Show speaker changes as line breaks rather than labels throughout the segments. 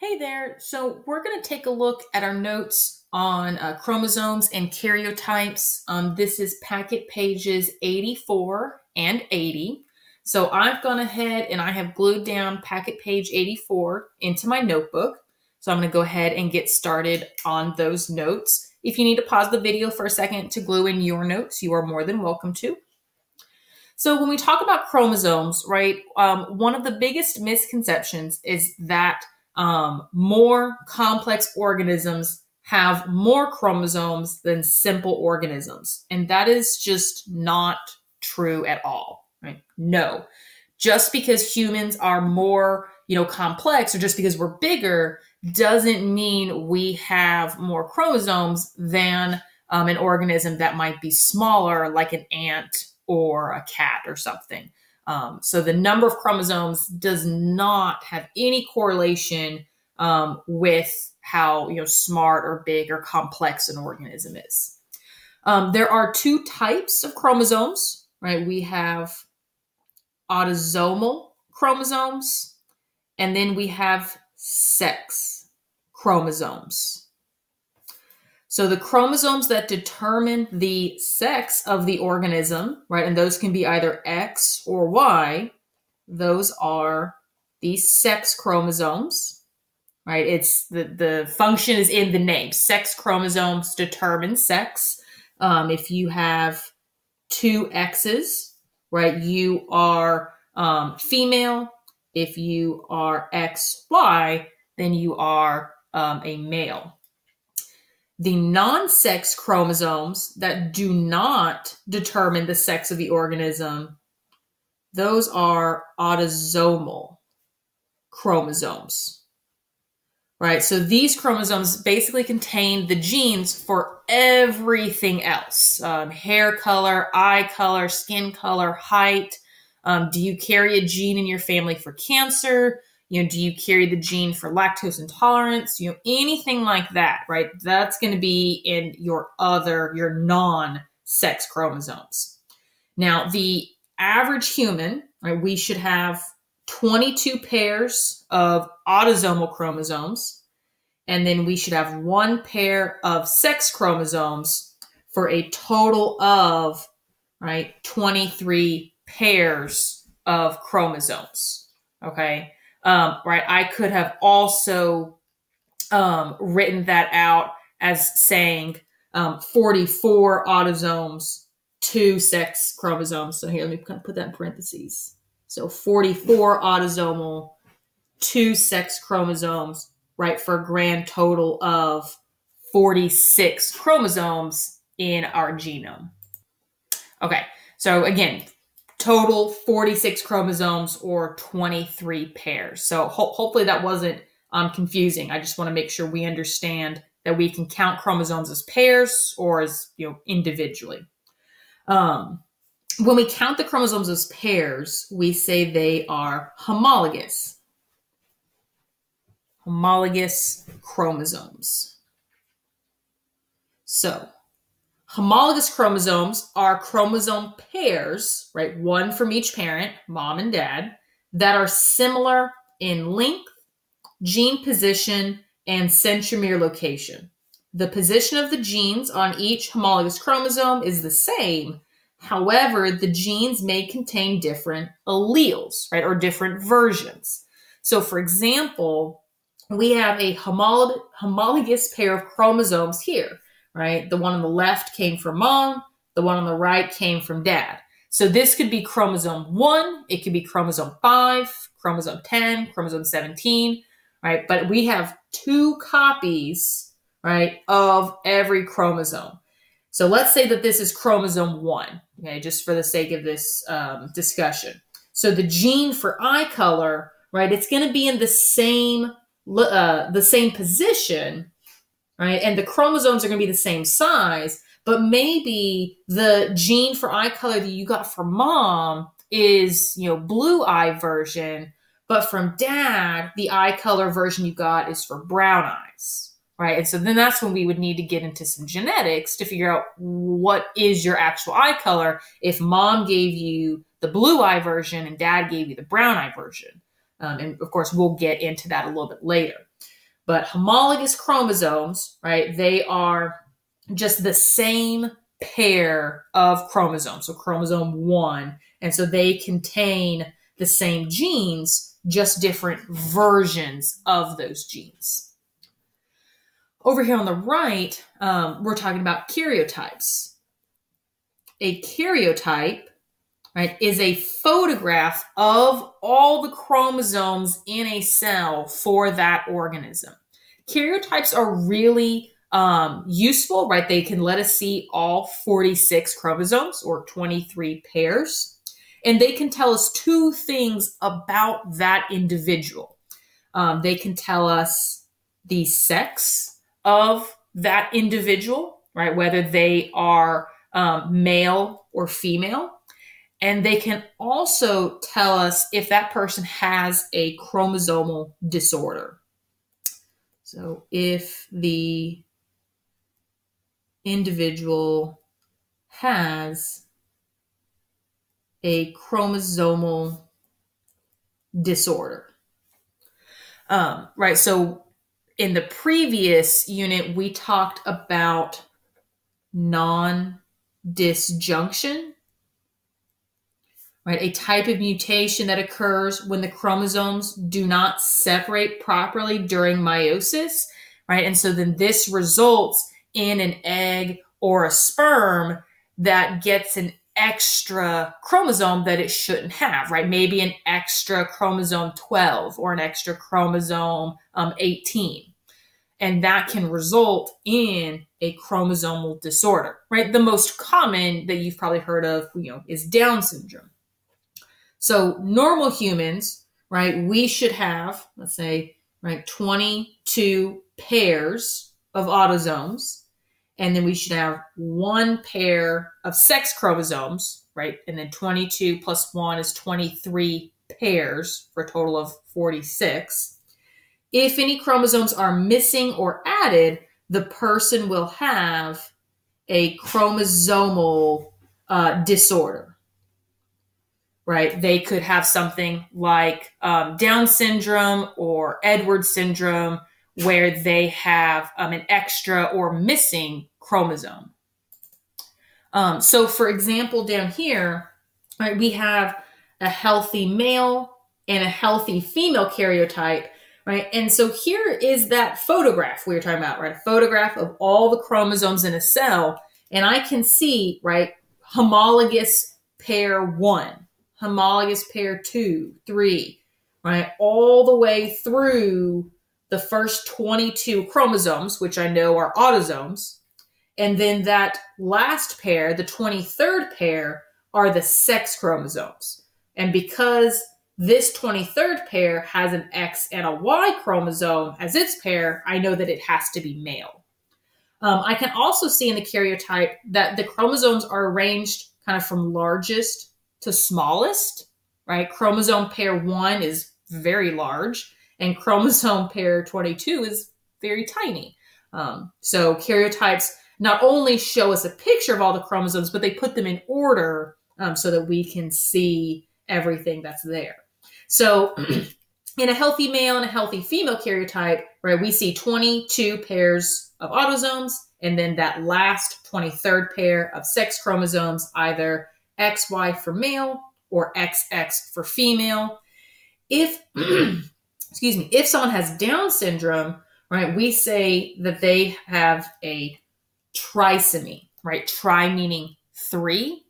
Hey there. So we're going to take a look at our notes on uh, chromosomes and karyotypes. Um, this is packet pages 84 and 80. So I've gone ahead and I have glued down packet page 84 into my notebook. So I'm going to go ahead and get started on those notes. If you need to pause the video for a second to glue in your notes, you are more than welcome to. So when we talk about chromosomes, right, um, one of the biggest misconceptions is that um, more complex organisms have more chromosomes than simple organisms. And that is just not true at all, right? No. Just because humans are more, you know, complex or just because we're bigger doesn't mean we have more chromosomes than um, an organism that might be smaller, like an ant or a cat or something. Um, so the number of chromosomes does not have any correlation um, with how you know smart or big or complex an organism is. Um, there are two types of chromosomes, right? We have autosomal chromosomes, and then we have sex chromosomes. So the chromosomes that determine the sex of the organism, right, and those can be either X or Y, those are the sex chromosomes, right? It's the, the function is in the name. Sex chromosomes determine sex. Um, if you have two X's, right, you are um, female. If you are XY, then you are um, a male the non sex chromosomes that do not determine the sex of the organism, those are autosomal chromosomes. Right? So these chromosomes basically contain the genes for everything else um, hair color, eye color, skin color, height. Um, do you carry a gene in your family for cancer? You know do you carry the gene for lactose intolerance? You know anything like that right? That's going to be in your other your non sex chromosomes. Now the average human right we should have 22 pairs of autosomal chromosomes and then we should have one pair of sex chromosomes for a total of right 23 pairs of chromosomes okay um, right? I could have also um, written that out as saying um, 44 autosomes, two sex chromosomes. So here, let me kind of put that in parentheses. So 44 autosomal, two sex chromosomes, right? For a grand total of 46 chromosomes in our genome. Okay, so again, total 46 chromosomes or 23 pairs. So ho- hopefully that wasn't um, confusing. I just want to make sure we understand that we can count chromosomes as pairs or as you know individually. Um, when we count the chromosomes as pairs, we say they are homologous. Homologous chromosomes. So Homologous chromosomes are chromosome pairs, right? One from each parent, mom and dad, that are similar in length, gene position, and centromere location. The position of the genes on each homologous chromosome is the same. However, the genes may contain different alleles, right, or different versions. So, for example, we have a homolog- homologous pair of chromosomes here right? The one on the left came from mom, the one on the right came from dad. So this could be chromosome 1, it could be chromosome 5, chromosome 10, chromosome 17, right? But we have two copies, right, of every chromosome. So let's say that this is chromosome 1, okay, just for the sake of this um, discussion. So the gene for eye color, right, it's going to be in the same uh, the same position, right? And the chromosomes are going to be the same size, but maybe the gene for eye color that you got from mom is, you know, blue eye version, but from dad, the eye color version you got is for brown eyes, right? And so then that's when we would need to get into some genetics to figure out what is your actual eye color if mom gave you the blue eye version and dad gave you the brown eye version. Um, and of course, we'll get into that a little bit later. But homologous chromosomes, right, they are just the same pair of chromosomes, so chromosome one. And so they contain the same genes, just different versions of those genes. Over here on the right, um, we're talking about karyotypes. A karyotype right, is a photograph of all the chromosomes in a cell for that organism. Karyotypes are really um, useful, right? They can let us see all 46 chromosomes or 23 pairs, and they can tell us two things about that individual. Um, they can tell us the sex of that individual, right? Whether they are um, male or female. And they can also tell us if that person has a chromosomal disorder. So if the individual has a chromosomal disorder. Um, right. So in the previous unit, we talked about non disjunction, right? A type of mutation that occurs when the chromosomes do not separate properly during meiosis, right? And so then this results in an egg or a sperm that gets an extra chromosome that it shouldn't have, right? Maybe an extra chromosome 12 or an extra chromosome um, 18. And that can result in a chromosomal disorder, right? The most common that you've probably heard of, you know, is Down syndrome. So normal humans, right, we should have, let's say, right, 22 pairs of autosomes and then we should have one pair of sex chromosomes, right? And then 22 plus 1 is 23 pairs for a total of 46. If any chromosomes are missing or added, the person will have a chromosomal uh, disorder, right? They could have something like um, Down syndrome or Edwards syndrome where they have um, an extra or missing chromosome. Um, so, for example, down here, right, we have a healthy male and a healthy female karyotype, right? And so here is that photograph we were talking about, right? A photograph of all the chromosomes in a cell. And I can see, right, homologous pair one, homologous pair two, three, right? All the way through the first 22 chromosomes, which I know are autosomes. And then that last pair, the 23rd pair, are the sex chromosomes. And because this 23rd pair has an X and a Y chromosome as its pair, I know that it has to be male. Um, I can also see in the karyotype that the chromosomes are arranged kind of from largest to smallest, right? Chromosome pair one is very large, and chromosome pair 22 is very tiny. Um, so karyotypes not only show us a picture of all the chromosomes, but they put them in order um, so that we can see everything that's there. So in a healthy male and a healthy female karyotype, right, we see 22 pairs of autosomes, and then that last 23rd pair of sex chromosomes, either XY for male or XX for female. If excuse me, if someone has Down syndrome, right, we say that they have a trisomy, right? Tri meaning three.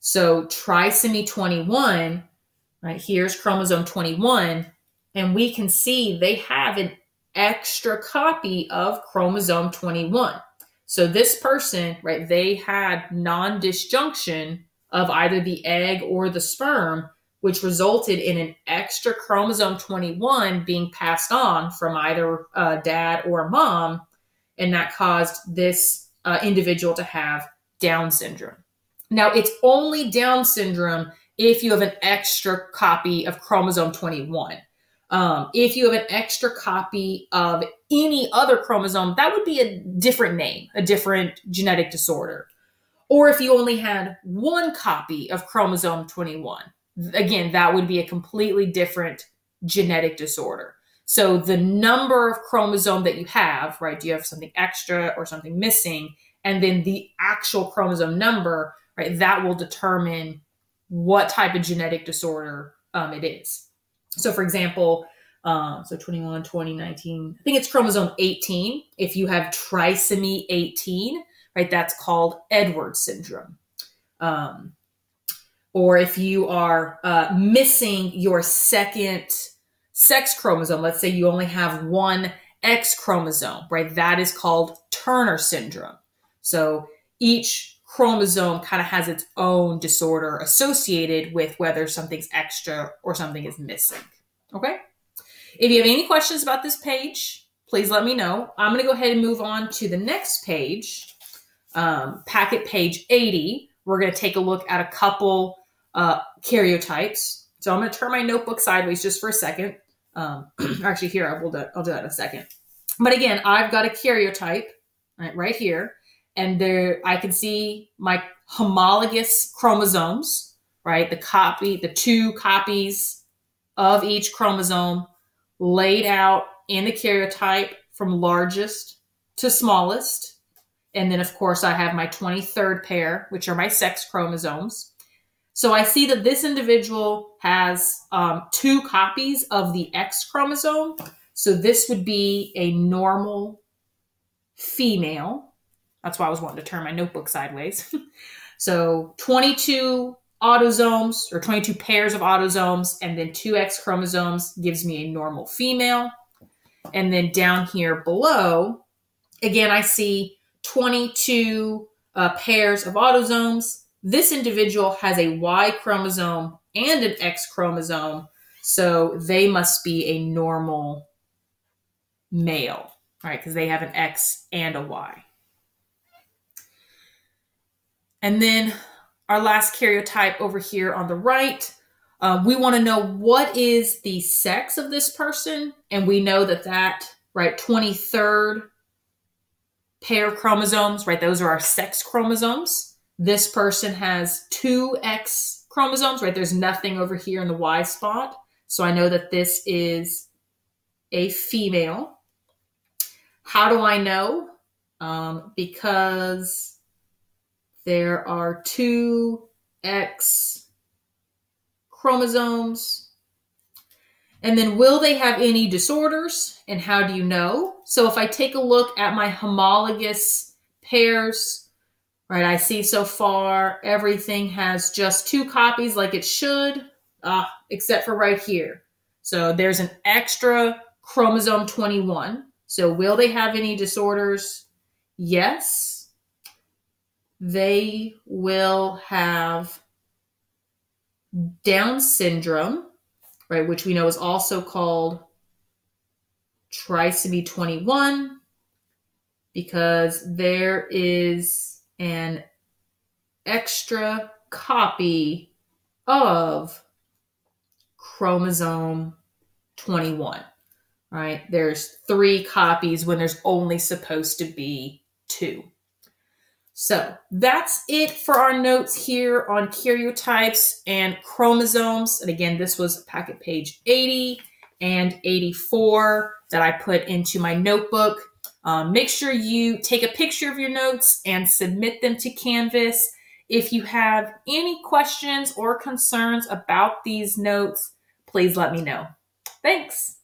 So trisomy 21, right? Here's chromosome 21. And we can see they have an extra copy of chromosome 21. So this person, right, they had non disjunction of either the egg or the sperm, which resulted in an extra chromosome 21 being passed on from either uh, dad or mom. And that caused this uh, individual to have Down syndrome. Now, it's only Down syndrome if you have an extra copy of chromosome 21. Um, if you have an extra copy of any other chromosome, that would be a different name, a different genetic disorder. Or if you only had one copy of chromosome 21, again, that would be a completely different genetic disorder. So the number of chromosome that you have, right? Do you have something extra or something missing? And then the actual chromosome number, right? That will determine what type of genetic disorder um, it is. So, for example, um, so 21, 20, 19, I think it's chromosome 18. If you have trisomy 18, right, that's called Edwards syndrome. Um, or if you are uh, missing your second sex chromosome, let's say you only have one X chromosome, right, that is called Turner syndrome. So each chromosome kind of has its own disorder associated with whether something's extra or something is missing. Okay? If you have any questions about this page, please let me know. I'm going to go ahead and move on to the next page, um, packet page 80. We're going to take a look at a couple uh, karyotypes. So I'm going to turn my notebook sideways just for a second. Um, actually, here, I'll do, I'll do that in a second. But again, I've got a karyotype right, right here. And there, I can see my homologous chromosomes, right? The copy, the two copies of each chromosome laid out in the karyotype from largest to smallest. And then, of course, I have my 23rd pair, which are my sex chromosomes. So I see that this individual has um, two copies of the X chromosome. So this would be a normal female. That's why I was wanting to turn my notebook sideways. so 22 autosomes or 22 pairs of autosomes and then two X chromosomes gives me a normal female. And then down here below, again, I see 22 uh, pairs of autosomes. This individual has a Y chromosome and an X chromosome, so they must be a normal male, right? Because they have an X and a Y. And then our last karyotype over here on the right. Uh, we want to know what is the sex of this person, and we know that that right 23rd pair of chromosomes, right? Those are our sex chromosomes. This person has two X chromosomes, right? There's nothing over here in the Y spot. So I know that this is a female. How do I know? Um, because there are two X chromosomes. And then will they have any disorders? And how do you know? So if I take a look at my homologous pairs, right, I see so far everything has just two copies like it should, uh, except for right here. So there's an extra chromosome 21. So will they have any disorders? Yes they will have Down syndrome, right, which we know is also called trisomy 21 because there is an extra copy of chromosome 21 right? There's three copies when there's only supposed to be two so that's it for our notes here on karyotypes and chromosomes. And again, this was packet page 80 and 84 that I put into my notebook. Um, make sure you take a picture of your notes and submit them to Canvas. If you have any questions or concerns about these notes, please let me know. Thanks.